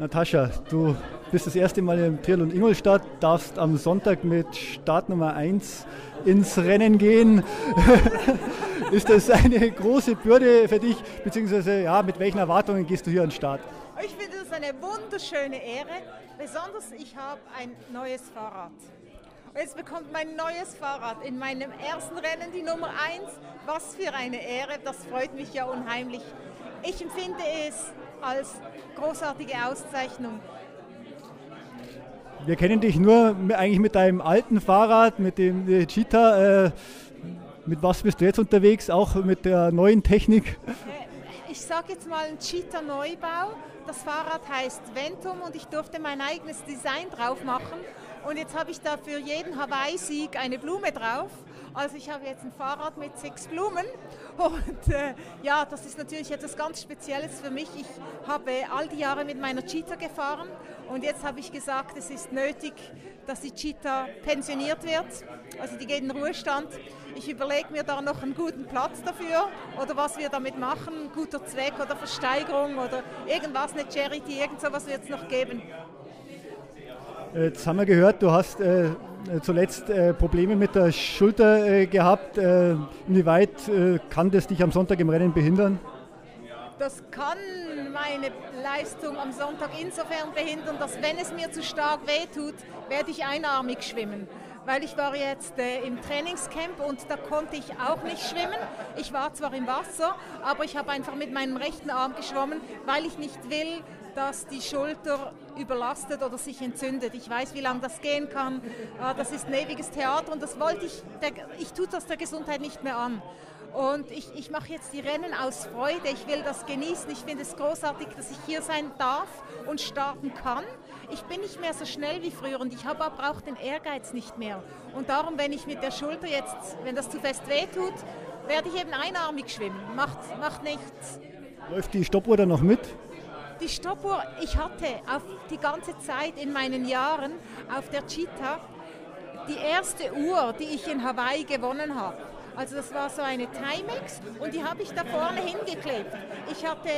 Natascha, du bist das erste Mal im Triathlon Ingolstadt, darfst am Sonntag mit Startnummer 1 ins Rennen gehen. ist das eine große Bürde für dich, beziehungsweise ja, mit welchen Erwartungen gehst du hier an den Start? Ich finde das eine wunderschöne Ehre, besonders ich habe ein neues Fahrrad. Jetzt bekommt mein neues Fahrrad in meinem ersten Rennen die Nummer 1. Was für eine Ehre, das freut mich ja unheimlich. Ich empfinde es als großartige Auszeichnung. Wir kennen dich nur eigentlich mit deinem alten Fahrrad, mit dem Cheetah. Äh, mit was bist du jetzt unterwegs, auch mit der neuen Technik? Äh, ich sage jetzt mal ein Cheetah Neubau. Das Fahrrad heißt Ventum und ich durfte mein eigenes Design drauf machen. Und jetzt habe ich da für jeden Hawaii-Sieg eine Blume drauf. Also ich habe jetzt ein Fahrrad mit sechs Blumen. Und äh, ja, das ist natürlich etwas ganz Spezielles für mich. Ich habe all die Jahre mit meiner Cheetah gefahren und jetzt habe ich gesagt, es ist nötig, dass die Cheetah pensioniert wird. Also die geht in Ruhestand. Ich überlege mir da noch einen guten Platz dafür oder was wir damit machen, guter Zweck oder Versteigerung oder irgendwas, eine Charity, irgend sowas wird es noch geben. Jetzt haben wir gehört, du hast äh, zuletzt äh, Probleme mit der Schulter äh, gehabt. Inwieweit kann das dich am Sonntag im Rennen behindern? Das kann meine Leistung am Sonntag insofern behindern, dass wenn es mir zu stark wehtut, werde ich einarmig schwimmen weil ich war jetzt im Trainingscamp und da konnte ich auch nicht schwimmen. Ich war zwar im Wasser, aber ich habe einfach mit meinem rechten Arm geschwommen, weil ich nicht will, dass die Schulter überlastet oder sich entzündet. Ich weiß, wie lange das gehen kann. Ah, das ist ein ewiges Theater und das wollte ich, der, ich tue das der Gesundheit nicht mehr an. Und ich, ich mache jetzt die Rennen aus Freude. Ich will das genießen. Ich finde es großartig, dass ich hier sein darf und starten kann. Ich bin nicht mehr so schnell wie früher und ich habe aber auch den Ehrgeiz nicht mehr. Und darum, wenn ich mit der Schulter jetzt, wenn das zu fest wehtut, werde ich eben einarmig schwimmen. Macht, macht nichts. Läuft die Stoppuhr dann noch mit? Die Stoppuhr, ich hatte auf die ganze Zeit in meinen Jahren auf der Cheetah die erste Uhr, die ich in Hawaii gewonnen habe. Also das war so eine Timex und die habe ich da vorne hingeklebt. Ich hatte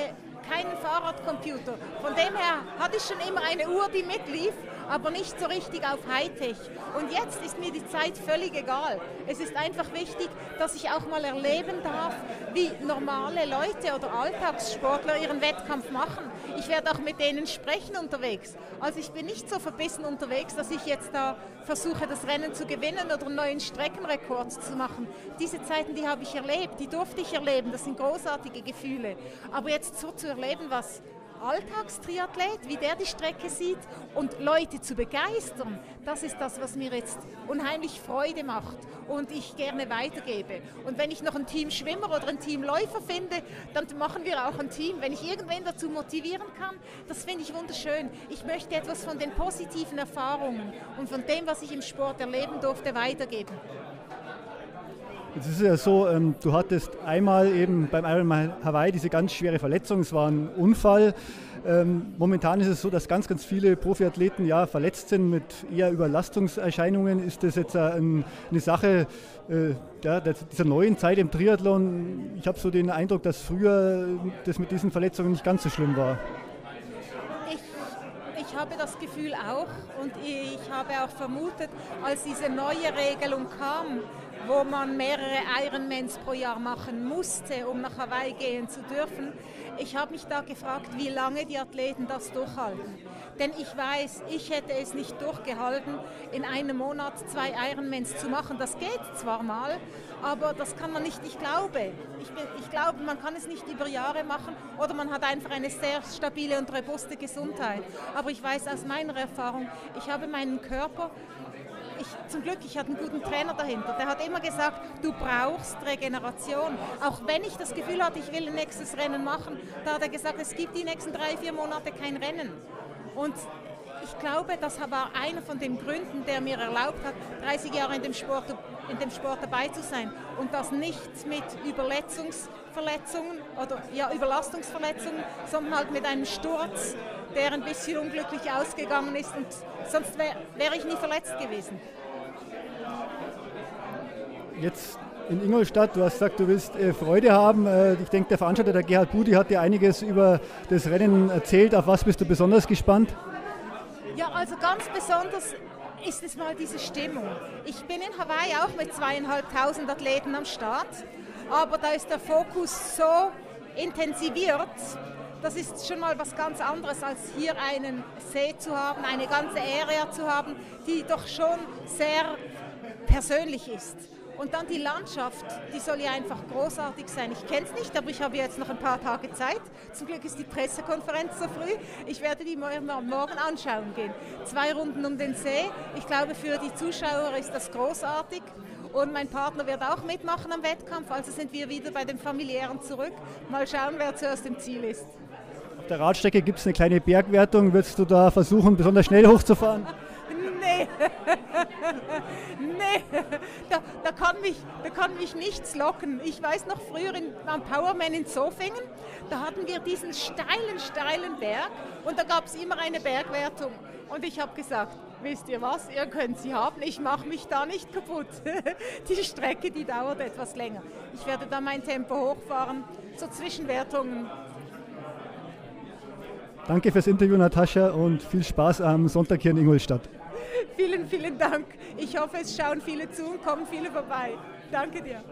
keinen Fahrradcomputer. Von dem her hatte ich schon immer eine Uhr, die mitlief aber nicht so richtig auf Hightech. Und jetzt ist mir die Zeit völlig egal. Es ist einfach wichtig, dass ich auch mal erleben darf, wie normale Leute oder Alltagssportler ihren Wettkampf machen. Ich werde auch mit denen sprechen unterwegs. Also ich bin nicht so verbissen unterwegs, dass ich jetzt da versuche, das Rennen zu gewinnen oder einen neuen Streckenrekord zu machen. Diese Zeiten, die habe ich erlebt, die durfte ich erleben. Das sind großartige Gefühle. Aber jetzt so zu erleben, was Alltagstriathlet, wie der die Strecke sieht und Leute zu begeistern, das ist das, was mir jetzt unheimlich Freude macht und ich gerne weitergebe. Und wenn ich noch ein Team Schwimmer oder ein Team Läufer finde, dann machen wir auch ein Team. Wenn ich irgendwen dazu motivieren kann, das finde ich wunderschön. Ich möchte etwas von den positiven Erfahrungen und von dem, was ich im Sport erleben durfte, weitergeben. Es ist ja so, ähm, du hattest einmal eben beim Ironman Hawaii diese ganz schwere Verletzung, es war ein Unfall. Ähm, momentan ist es so, dass ganz, ganz viele Profiathleten ja verletzt sind mit eher Überlastungserscheinungen. Ist das jetzt ein, eine Sache äh, ja, dieser neuen Zeit im Triathlon? Ich habe so den Eindruck, dass früher das mit diesen Verletzungen nicht ganz so schlimm war. Habe das Gefühl auch und ich habe auch vermutet, als diese neue Regelung kam, wo man mehrere Ironmans pro Jahr machen musste, um nach Hawaii gehen zu dürfen. Ich habe mich da gefragt, wie lange die Athleten das durchhalten. Denn ich weiß, ich hätte es nicht durchgehalten, in einem Monat zwei Ironmans zu machen. Das geht zwar mal, aber das kann man nicht, ich glaube. Ich, ich glaube, man kann es nicht über Jahre machen oder man hat einfach eine sehr stabile und robuste Gesundheit. Aber ich weiß aus meiner Erfahrung, ich habe meinen Körper ich, zum Glück, ich hatte einen guten Trainer dahinter. Der hat immer gesagt, du brauchst Regeneration. Auch wenn ich das Gefühl hatte, ich will ein nächstes Rennen machen, da hat er gesagt, es gibt die nächsten drei, vier Monate kein Rennen. Und ich glaube, das war einer von den Gründen, der mir erlaubt hat, 30 Jahre in dem Sport, in dem Sport dabei zu sein und das nicht mit Überletzungsverletzungen oder ja, Überlastungsverletzungen, sondern halt mit einem Sturz, der ein bisschen unglücklich ausgegangen ist und sonst wäre wär ich nie verletzt gewesen. Jetzt in Ingolstadt. Du hast gesagt, du willst äh, Freude haben. Äh, ich denke, der Veranstalter, der Gerhard Budi, hat dir einiges über das Rennen erzählt. Auf was bist du besonders gespannt? Ja, also ganz besonders ist es mal diese Stimmung. Ich bin in Hawaii auch mit zweieinhalbtausend Athleten am Start, aber da ist der Fokus so intensiviert, das ist schon mal was ganz anderes, als hier einen See zu haben, eine ganze Area zu haben, die doch schon sehr persönlich ist. Und dann die Landschaft, die soll ja einfach großartig sein. Ich kenne es nicht, aber ich habe jetzt noch ein paar Tage Zeit. Zum Glück ist die Pressekonferenz so früh. Ich werde die morgen anschauen gehen. Zwei Runden um den See. Ich glaube, für die Zuschauer ist das großartig. Und mein Partner wird auch mitmachen am Wettkampf. Also sind wir wieder bei den familiären zurück. Mal schauen, wer zuerst im Ziel ist. Auf der Radstrecke gibt es eine kleine Bergwertung. Würdest du da versuchen, besonders schnell hochzufahren? nee, nee, da, da, kann mich, da kann mich nichts locken. Ich weiß noch früher in, am Powerman in Zofingen, da hatten wir diesen steilen, steilen Berg und da gab es immer eine Bergwertung. Und ich habe gesagt, wisst ihr was, ihr könnt sie haben, ich mache mich da nicht kaputt. die Strecke, die dauert etwas länger. Ich werde da mein Tempo hochfahren, so Zwischenwertungen Danke fürs Interview, Natascha, und viel Spaß am Sonntag hier in Ingolstadt. Vielen, vielen Dank. Ich hoffe, es schauen viele zu und kommen viele vorbei. Danke dir.